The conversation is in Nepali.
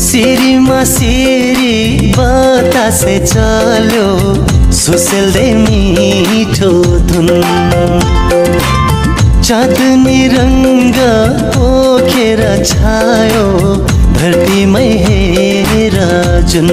सिरीमा सिरी बतासे चल्यो सुसेल्दै मिठो धुन। चाँदनी रङ्ग पोखेर छायो धरतीमै हेर जुन।